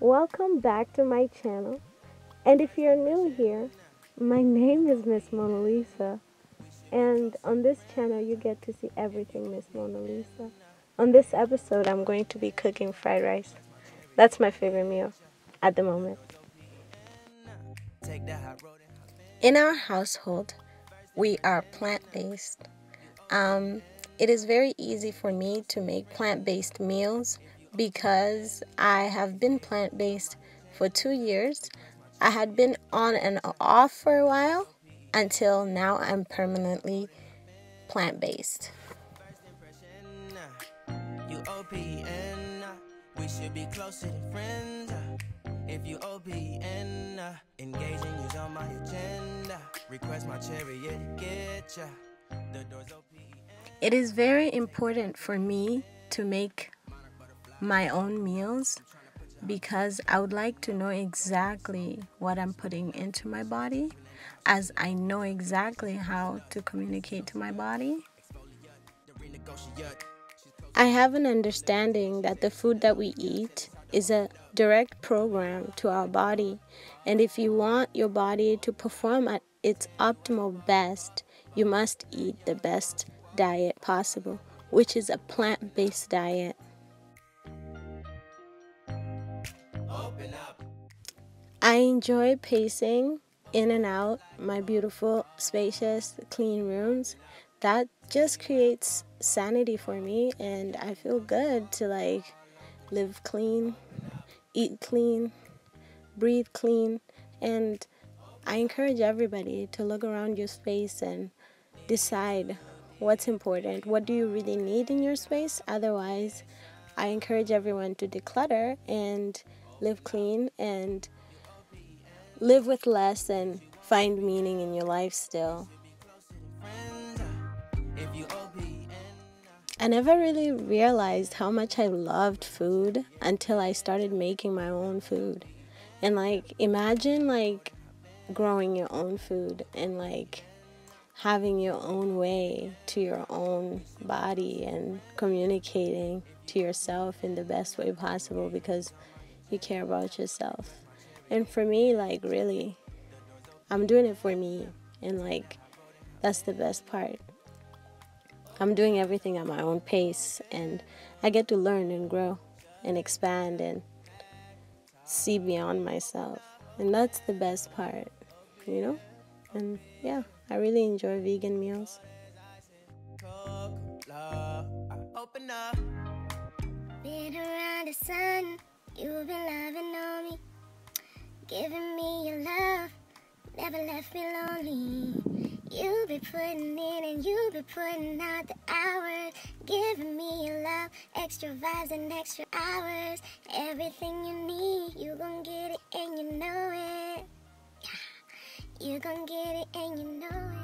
Welcome back to my channel. And if you're new here, my name is Miss Monalisa. And on this channel, you get to see everything Miss Monalisa. On this episode, I'm going to be cooking fried rice. That's my favorite meal at the moment. In our household, we are plant based. Um, it is very easy for me to make plant based meals because I have been plant based for two years. I had been on and off for a while until now I'm permanently plant based. We should be closer than friends. If you OPN, engaging is on my agenda. Request my chariot get ya. The door's open. It is very important for me to make my own meals because I would like to know exactly what I'm putting into my body as I know exactly how to communicate to my body. I have an understanding that the food that we eat is a direct program to our body, and if you want your body to perform at its optimal best, you must eat the best diet possible, which is a plant based diet. I enjoy pacing in and out my beautiful, spacious, clean rooms. That just creates sanity for me, and I feel good to like live clean, eat clean, breathe clean, and I encourage everybody to look around your space and decide what's important, what do you really need in your space. Otherwise, I encourage everyone to declutter and live clean and live with less and find meaning in your life still. I never really realized how much I loved food until I started making my own food. And like imagine like growing your own food and like having your own way to your own body and communicating to yourself in the best way possible because you care about yourself. And for me, like, really, I'm doing it for me. And, like, that's the best part. I'm doing everything at my own pace, and I get to learn and grow and expand and see beyond myself. And that's the best part, you know? And yeah. I really enjoy vegan meals. Been around the sun, you've been loving on me, giving me your love, never left me lonely. You be putting in and you be putting out the hours, giving me your love, extra vibes and extra hours. Everything you need, you gon' get it and you know it. You gon' get it and you know it.